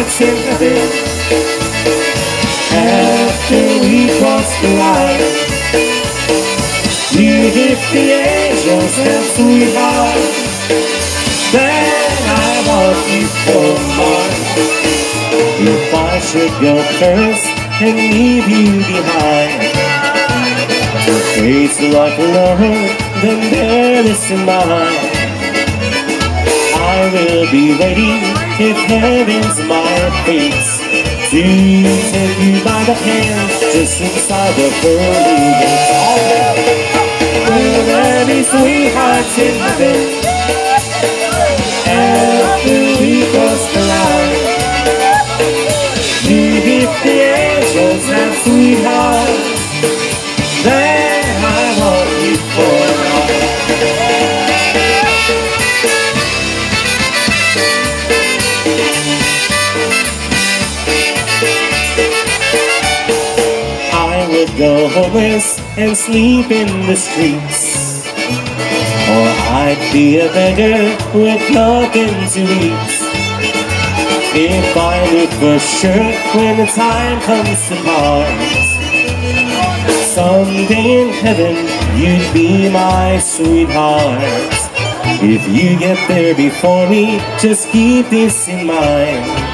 sweethearts in heaven. After we cross the line You if the angels have sweethearts Then I want you for mine. If I should go first and leave you behind. Fates like love, then bear this in mind I will be waiting if heaven's my fate To take you by the hand just inside the pearly gates Will there be sweethearts in heaven After we cross the line You if the angels have sweethearts Go homeless and sleep in the streets. Or I'd be a beggar with nothing to eat. If I knew for sure when the time comes to part. Someday in heaven you'd be my sweetheart. If you get there before me, just keep this in mind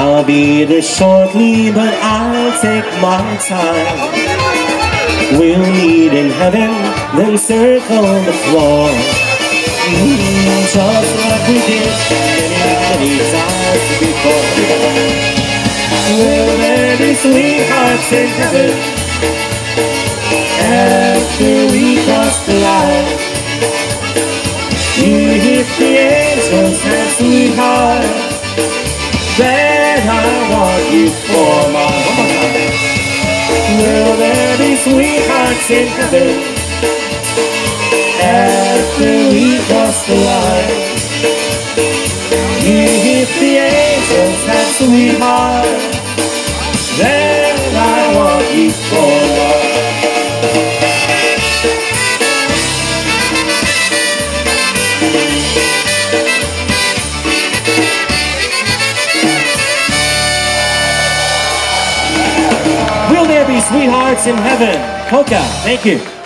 I'll be there shortly, but I'll take my time. We'll meet in heaven, then circle on the floor. Mm, just like we did many, many times before. We'll there sweethearts in heaven after we cross the line? You if the angels I want you for my one. Will there be sweethearts in heaven after we cross the line? If the angels have sweethearts, then I want you for sweethearts in heaven? Coca, thank you.